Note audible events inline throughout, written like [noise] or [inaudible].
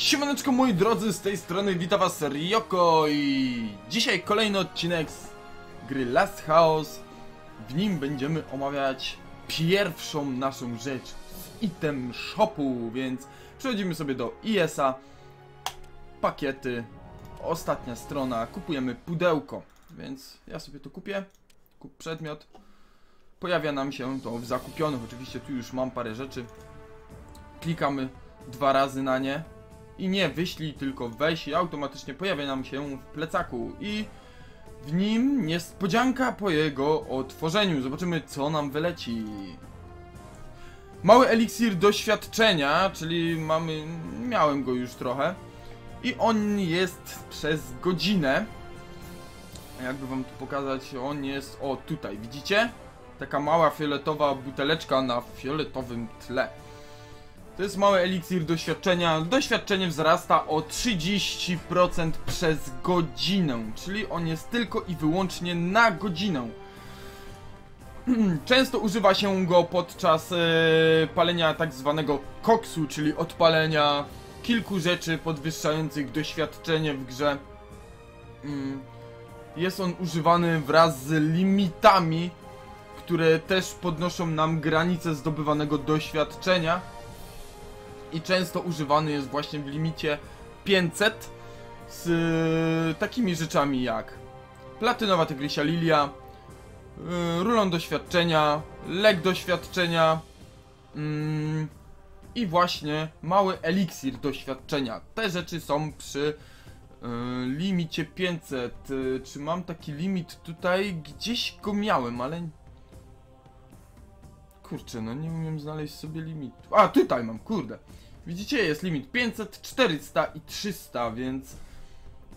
Siemaneczko moi drodzy, z tej strony witam was Ryoko i dzisiaj kolejny odcinek z gry Last House. W nim będziemy omawiać pierwszą naszą rzecz z item shopu, więc przechodzimy sobie do IS-a, pakiety, ostatnia strona, kupujemy pudełko, więc ja sobie to kupię, kup przedmiot. Pojawia nam się to w zakupionych, oczywiście tu już mam parę rzeczy. Klikamy dwa razy na nie i nie wyślij, tylko weź i automatycznie pojawia nam się w plecaku i w nim niespodzianka po jego otworzeniu. Zobaczymy co nam wyleci. Mały eliksir doświadczenia, czyli mamy, miałem go już trochę i on jest przez godzinę. Jakby wam tu pokazać, on jest, o tutaj, widzicie? Taka mała fioletowa buteleczka na fioletowym tle. To jest mały eliksir doświadczenia. Doświadczenie wzrasta o 30% przez godzinę, czyli on jest tylko i wyłącznie na godzinę. [clears throat] Często używa się go podczas e, palenia tak zwanego koksu, czyli odpalenia kilku rzeczy podwyższających doświadczenie w grze. Mm, Jest on używany wraz z limitami, które też podnoszą nam granice zdobywanego doświadczenia i często używany jest właśnie w limicie 500 z y, takimi rzeczami jak platynowa tygrysia lilia, y, rulon doświadczenia, lek doświadczenia mm, i właśnie mały eliksir doświadczenia. Te rzeczy są przy y, limicie 500. Y, czy mam taki limit tutaj? Gdzieś go miałem, ale Kurczę, no nie umiem znaleźć sobie limitu. A, tutaj mam, kurde. Widzicie, jest limit 500, 400 i 300, więc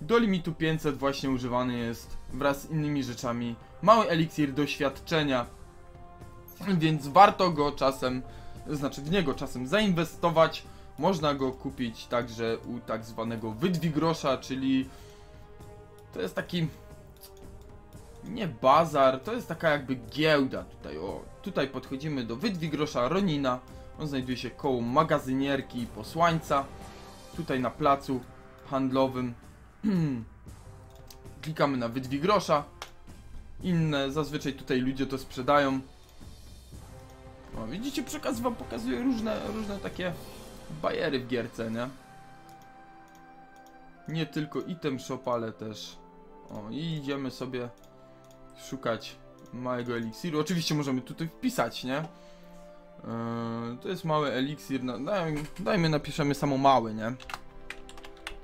do limitu 500 właśnie używany jest wraz z innymi rzeczami mały eliksir doświadczenia. Więc warto go czasem, znaczy w niego czasem zainwestować. Można go kupić także u tak zwanego wydwigrosza, czyli to jest taki nie bazar, to jest taka jakby giełda tutaj, o, tutaj podchodzimy do Wydwigrosza Ronina, on znajduje się koło magazynierki i posłańca, tutaj na placu handlowym, [clears throat] klikamy na Wydwigrosza, inne, zazwyczaj tutaj ludzie to sprzedają, o, widzicie, przekaz wam pokazuje różne, różne takie bajery w gierce, nie? Nie tylko item shop, ale też, o, i idziemy sobie szukać małego eliksiru. Oczywiście możemy tutaj wpisać, nie? Yy, to jest mały eliksir. No, daj, dajmy, napiszemy samo mały, nie?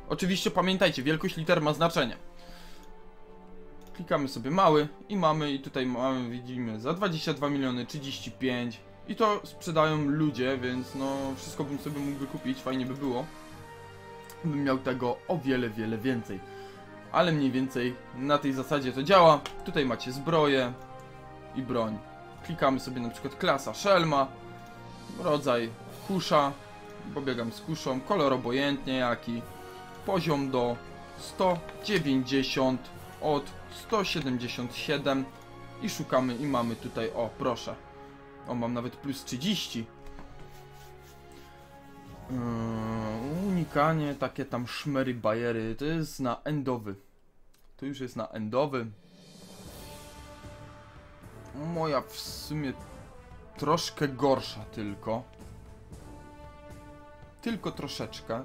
Oczywiście pamiętajcie, wielkość liter ma znaczenie. Klikamy sobie mały i mamy, i tutaj mamy, widzimy, za 22 miliony 35 i to sprzedają ludzie, więc no wszystko bym sobie mógł kupić, fajnie by było. Bym miał tego o wiele, wiele więcej ale mniej więcej na tej zasadzie to działa. Tutaj macie zbroję i broń. Klikamy sobie na przykład klasa szelma, rodzaj kusza, bo biegam z kuszą, kolor obojętnie jaki, poziom do 190 od 177 i szukamy i mamy tutaj, o proszę, o mam nawet plus 30 unikanie, takie tam szmery bajery, to jest na endowy. To już jest na endowy. Moja w sumie troszkę gorsza tylko. Tylko troszeczkę.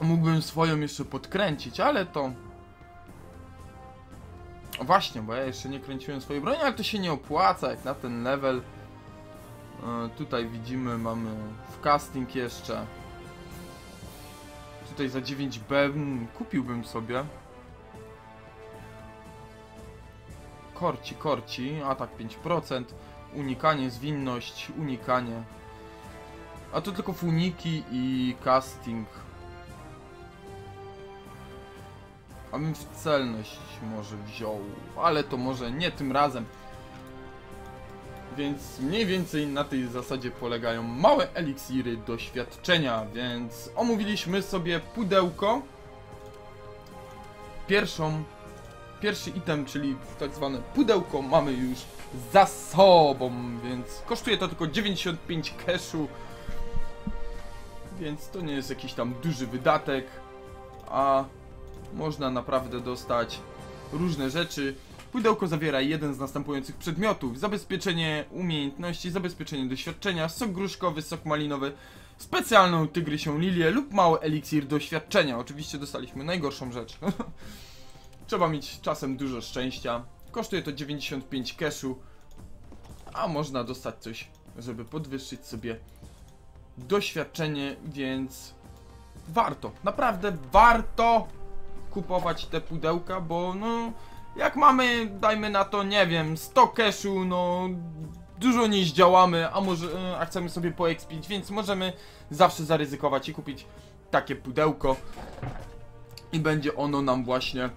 Mógłbym swoją jeszcze podkręcić, ale to... Właśnie, bo ja jeszcze nie kręciłem swojej broni, ale to się nie opłaca, jak na ten level. E, tutaj widzimy, mamy w casting jeszcze. Tutaj za 9B mm, kupiłbym sobie. Korci, korci, atak 5%, unikanie, zwinność, unikanie. A to tylko funiki i casting. A bym w celność może wziął, ale to może nie tym razem. Więc mniej więcej na tej zasadzie polegają małe eliksiry doświadczenia, więc omówiliśmy sobie pudełko. Pierwszą, pierwszy item, czyli tak zwane pudełko mamy już za sobą, więc kosztuje to tylko 95 cashu. więc to nie jest jakiś tam duży wydatek, a można naprawdę dostać różne rzeczy. Pudełko zawiera jeden z następujących przedmiotów: zabezpieczenie umiejętności, zabezpieczenie doświadczenia, sok gruszkowy, sok malinowy, specjalną tygrysią lilię lub mały eliksir doświadczenia. Oczywiście dostaliśmy najgorszą rzecz. [laughs] Trzeba mieć czasem dużo szczęścia. Kosztuje to 95 cashu, a można dostać coś, żeby podwyższyć sobie doświadczenie, więc warto, naprawdę warto kupować te pudełka, bo no jak mamy, dajmy na to, nie wiem, 100 cashu, no dużo nie zdziałamy, a może, e, a chcemy sobie poekspić, więc możemy zawsze zaryzykować i kupić takie pudełko. I będzie ono nam właśnie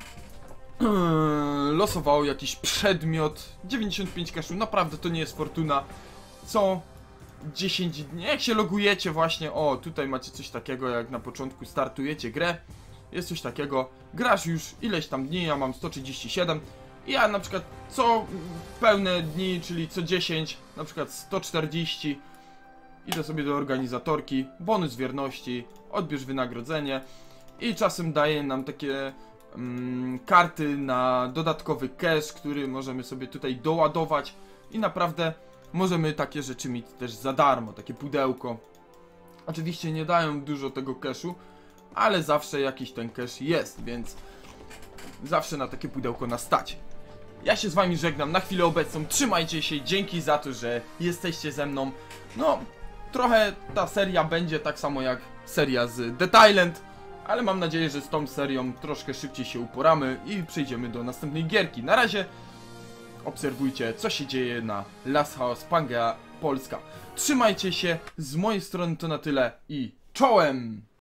losowało jakiś przedmiot. 95 cashu, naprawdę to nie jest fortuna. Co? 10 dni, jak się logujecie właśnie, o tutaj macie coś takiego jak na początku startujecie grę jest coś takiego, grasz już ileś tam dni, ja mam 137 i ja na przykład co pełne dni, czyli co 10, na przykład 140 idę sobie do organizatorki, bonus wierności, odbierz wynagrodzenie i czasem daje nam takie mm, karty na dodatkowy cash, który możemy sobie tutaj doładować i naprawdę możemy takie rzeczy mieć też za darmo, takie pudełko. Oczywiście nie dają dużo tego cashu, ale zawsze jakiś ten cash jest, więc zawsze na takie pudełko na stać. Ja się z wami żegnam na chwilę obecną, trzymajcie się, dzięki za to, że jesteście ze mną. No, trochę ta seria będzie tak samo jak seria z The Island, ale mam nadzieję, że z tą serią troszkę szybciej się uporamy i przejdziemy do następnej gierki. Na razie obserwujcie, co się dzieje na Last House Pangea Polska. Trzymajcie się, z mojej strony to na tyle i czołem!